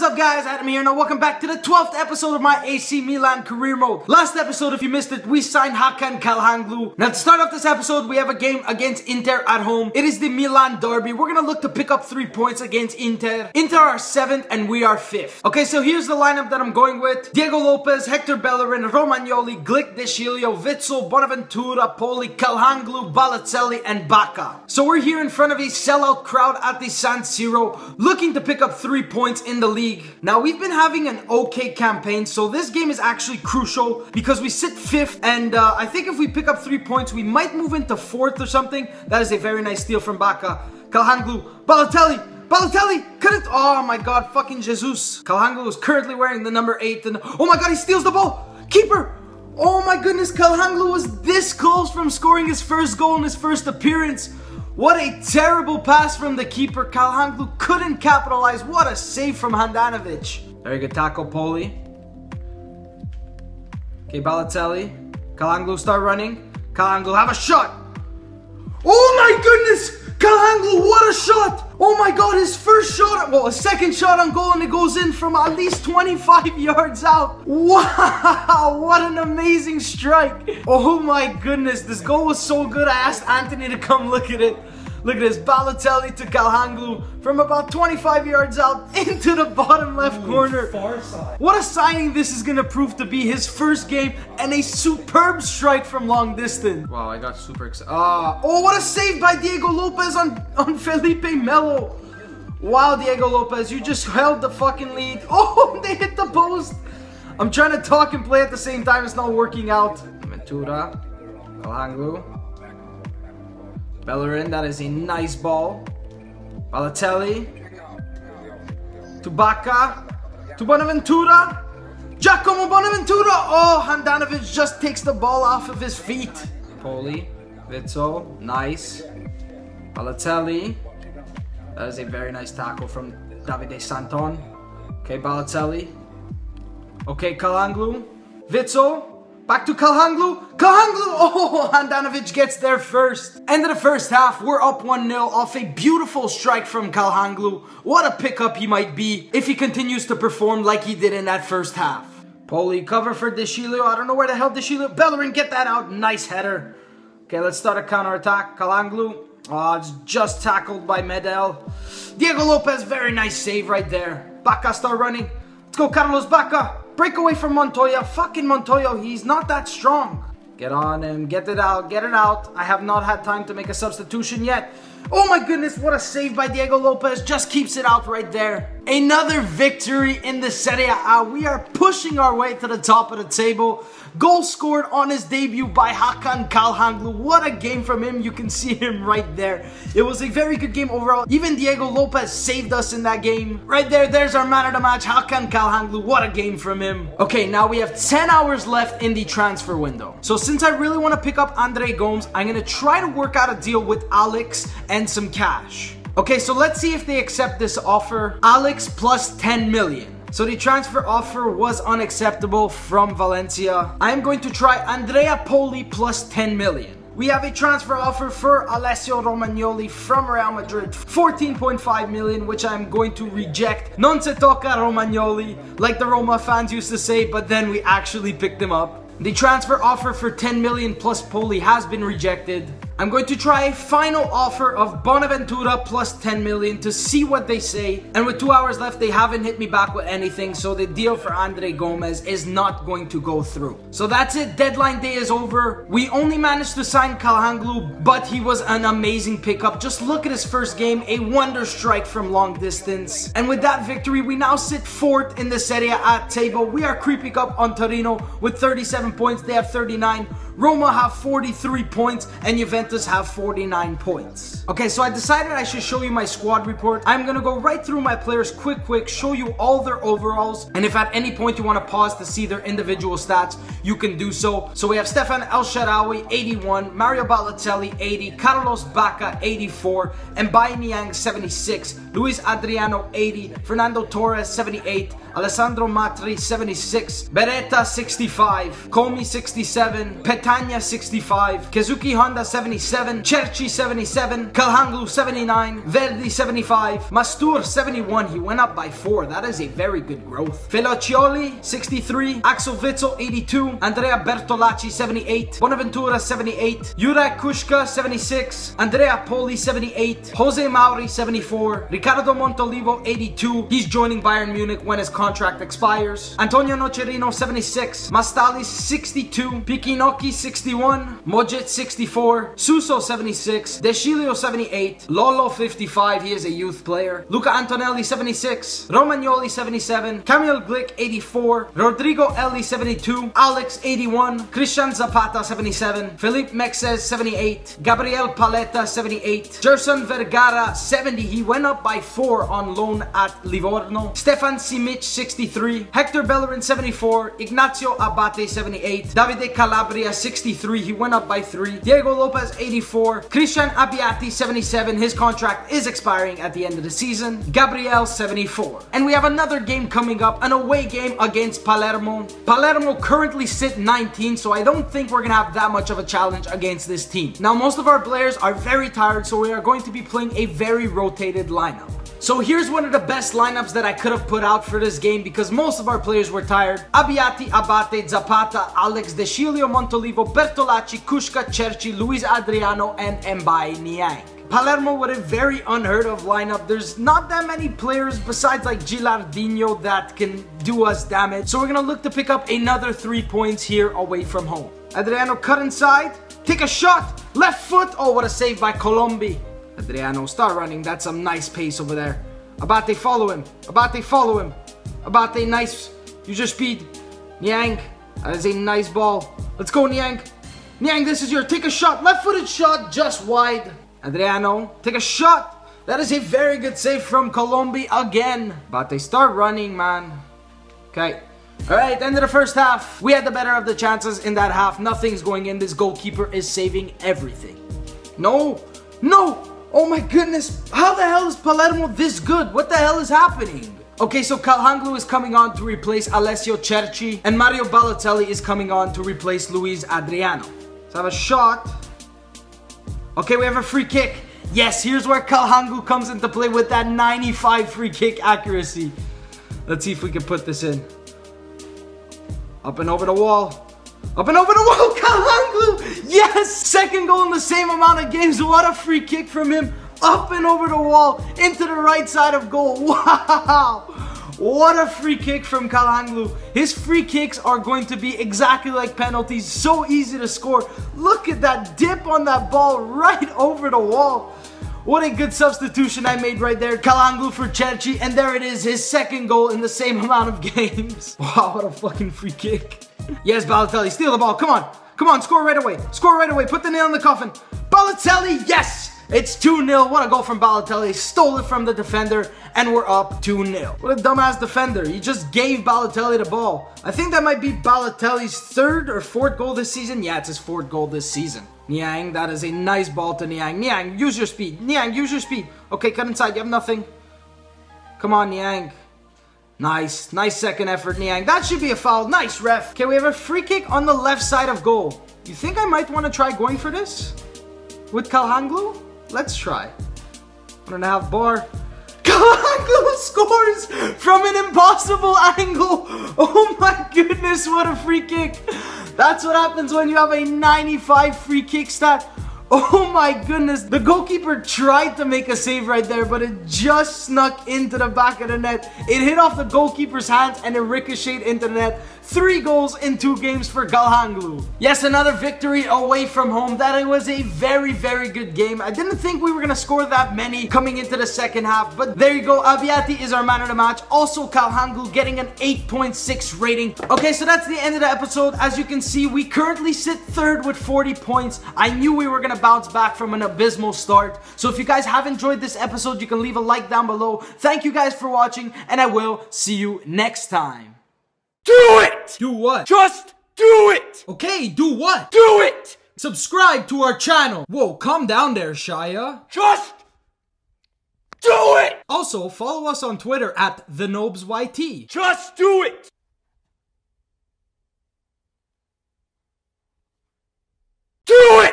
What's up guys, Adam here now welcome back to the 12th episode of my AC Milan career mode. Last episode, if you missed it, we signed Hakan Calhanoglu. Now to start off this episode, we have a game against Inter at home. It is the Milan derby. We're gonna look to pick up 3 points against Inter. Inter are 7th and we are 5th. Okay, so here's the lineup that I'm going with. Diego Lopez, Hector Bellerin, Romagnoli, Glik Deschilio, Witsel, Bonaventura, Poli, Calhanoglu, Balotelli, and Bacca. So we're here in front of a sellout crowd at the San Siro, looking to pick up 3 points in the league. Now, we've been having an okay campaign, so this game is actually crucial because we sit fifth, and uh, I think if we pick up three points, we might move into fourth or something. That is a very nice steal from Bacca. Calhanoglu, Balotelli, Balotelli, it! Oh my god, fucking Jesus. Calhanoglu is currently wearing the number 8, and oh my god, he steals the ball! Keeper! Oh my goodness, Calhanoglu was this close from scoring his first goal in his first appearance. What a terrible pass from the keeper. Calhanoglu couldn't capitalize. What a save from Handanovic. Very good tackle, Poli. Okay, Balotelli. Calhanoglu start running. Calhanoglu have a shot. Oh my goodness! Calhanoglu, what a shot! Oh my god, his first shot, well, a second shot on goal and it goes in from at least 25 yards out. Wow, what an amazing strike. Oh my goodness, this goal was so good. I asked Anthony to come look at it. Look at this, Balotelli to Calhanoglu from about 25 yards out into the bottom left Ooh, corner. Far side. What a signing this is gonna prove to be his first game and a superb strike from long distance. Wow, I got super excited. Uh, oh, what a save by Diego Lopez on, on Felipe Melo. Wow, Diego Lopez, you just held the fucking lead. Oh, they hit the post. I'm trying to talk and play at the same time. It's not working out. Ventura, Calhanoglu. Bellerin, that is a nice ball. Balotelli. To Bacca. To Bonaventura. Giacomo Bonaventura. Oh, Handanovic just takes the ball off of his feet. Poli. Witsel. Nice. Balotelli. That is a very nice tackle from Davide Santon. Okay, Balotelli. Okay, Calhanoglu. Witsel. Back to Calhanoglu. Calhanoglu! Oh, Handanovic gets there first. End of the first half, we're up 1-0 off a beautiful strike from Calhanoglu. What a pickup he might be if he continues to perform like he did in that first half. Poli cover for De Sciglio. I don't know where the hell De Sciglio. Bellerin, get that out. Nice header. Okay, let's start a counter attack. Calhanoglu. Oh, ah, it's just tackled by Medel. Diego Lopez, very nice save right there. Bacca start running. Let's go, Carlos Bacca. Break away from Montoya. Fucking Montoya, he's not that strong. Get on him, get it out, get it out. I have not had time to make a substitution yet. Oh my goodness, what a save by Diego Lopez. Just keeps it out right there. Another victory in the Serie A. We are pushing our way to the top of the table. Goal scored on his debut by Hakan Calhanoglu. What a game from him. You can see him right there. It was a very good game overall. Even Diego Lopez saved us in that game. Right there, there's our man of the match, Hakan Calhanoglu. What a game from him. Okay, now we have 10 hours left in the transfer window. So since I really want to pick up Andre Gomes, I'm going to try to work out a deal with Alex and some cash. Okay, so let's see if they accept this offer. Alex plus 10 million. So the transfer offer was unacceptable from Valencia. I am going to try Andrea Poli plus 10 million. We have a transfer offer for Alessio Romagnoli from Real Madrid, 14.5 million, which I'm going to reject. Non se toca Romagnoli, like the Roma fans used to say, but then we actually picked him up. The transfer offer for 10 million plus Poli has been rejected. I'm going to try a final offer of Bonaventura plus 10 million to see what they say. And with two hours left, they haven't hit me back with anything. So the deal for Andre Gomes is not going to go through. So that's it. Deadline day is over. We only managed to sign Calhanoglu, but he was an amazing pickup. Just look at his first game. A wonder strike from long distance. And with that victory, we now sit fourth in the Serie A table. We are creeping up on Torino with 37 points. They have 39. Roma have 43 points and Juventus have 49 points. Okay, so I decided I should show you my squad report. I'm gonna go right through my players quick, quick, show you all their overalls. And if at any point you wanna pause to see their individual stats, you can do so. So we have Stefan El Shaarawy, 81, Mario Balotelli, 80, Carlos Bacca, 84, and Bai Niang, 76, Luis Adriano, 80, Fernando Torres, 78, Alessandro Matri 76, Beretta 65, Comi 67, Petagna 65, Kazuki Honda 77, Cerci 77, Calhanglu 79, Verdi 75, Mastour 71. He went up by 4. That is a very good growth. Felicioli 63, Axel Witsel 82, Andrea Bertolacci 78, Bonaventura 78, Juraj Kushka 76, Andrea Poli 78, Jose Mauri 74, Ricardo Montolivo 82. He's joining Bayern Munich when his contract expires. Antonio Nocerino 76, Mastalli 62, Piccinocchi 61, Mojet 64, Suso 76, De Sciglio 78, Lolo 55, he is a youth player, Luca Antonelli 76, Romagnoli 77, Kamil Glik 84, Rodrigo Ely 72, Alex 81, Christian Zapata 77, Felipe Mexes 78, Gabriel Paletta 78, Gerson Vergara 70, he went up by 4 on loan at Livorno, Stefan Simic 63, Hector Bellerin 74, Ignacio Abate 78, Davide Calabria 63, he went up by 3, Diego Lopez 84, Christian Abbiati 77, his contract is expiring at the end of the season, Gabriel 74. And we have another game coming up, an away game against Palermo. Palermo currently sit 19, so I don't think we're gonna have that much of a challenge against this team. Now, most of our players are very tired, so we are going to be playing a very rotated lineup. So here's one of the best lineups that I could have put out for this game because most of our players were tired. Abbiati, Abate, Zapata, Alex, De Sciglio, Montolivo, Bertolacci, Kushka, Cerci, Luis Adriano, and M'Baye Niang. Palermo with a very unheard of lineup. There's not that many players besides like Gilardino that can do us damage. So we're gonna look to pick up another three points here away from home. Adriano cut inside, take a shot, left foot. Oh, what a save by Colombi. Adriano, start running. That's some nice pace over there. Abate, follow him. Abate, follow him. Abate, nice. Use your speed. Niang, that is a nice ball. Let's go, Niang. Niang, this is your take a shot. Left-footed shot, just wide. Adriano, take a shot. That is a very good save from Colombi again. But they start running, man. Okay. Alright, end of the first half. We had the better of the chances in that half. Nothing's going in. This goalkeeper is saving everything. No. No. Oh my goodness. How the hell is Palermo this good? What the hell is happening? Okay, so Calhanglu is coming on to replace Alessio Cerci, and Mario Balotelli is coming on to replace Luis Adriano. Let's have a shot. Okay, we have a free kick. Yes, here's where Calhanglu comes into play with that 95 free kick accuracy. Let's see if we can put this in. Up and over the wall. Up and over the wall! Yes! Second goal in the same amount of games. What a free kick from him. Up and over the wall, into the right side of goal. Wow! What a free kick from Kalanglu. His free kicks are going to be exactly like penalties. So easy to score. Look at that dip on that ball right over the wall. What a good substitution I made right there. Kalanglu for Cerci, and there it is, his second goal in the same amount of games. Wow, what a fucking free kick. Yes, Balotelli, steal the ball. Come on. Come on, score right away. Score right away. Put the nail in the coffin. Balotelli, yes! It's 2-0. What a goal from Balotelli. Stole it from the defender, and we're up 2-0. What a dumbass defender. He just gave Balotelli the ball. I think that might be Balotelli's third or fourth goal this season. Yeah, it's his fourth goal this season. Niang, that is a nice ball to Niang. Niang, use your speed. Niang, use your speed. Okay, cut inside. You have nothing. Come on, Niang. Nice. Nice second effort, Niang. That should be a foul. Nice, ref. Okay, we have a free kick on the left side of goal. You think I might want to try going for this? With Calhanglu? Let's try. One and a half bar. Calhanglu scores from an impossible angle. Oh my goodness, what a free kick. That's what happens when you have a 95 free kick stat. Oh my goodness, the goalkeeper tried to make a save right there, but it just snuck into the back of the net. It hit off the goalkeeper's hands and it ricocheted into the net. Three goals in two games for Calhanglu. Yes, another victory away from home. That was a very, very good game. I didn't think we were going to score that many coming into the second half, but there you go. Abbiati is our man of the match. Also, Calhanglu getting an 8.6 rating. Okay, so that's the end of the episode. As you can see, we currently sit third with 40 points. I knew we were going to bounce back from an abysmal start. So if you guys have enjoyed this episode, you can leave a like down below. Thank you guys for watching, and I will see you next time. Do it! Do what? Just do it! Okay, do what? Do it! Subscribe to our channel. Whoa, calm down there, Shia. Just do it! Also, follow us on Twitter at TheNobzYT. Just do it! Do it!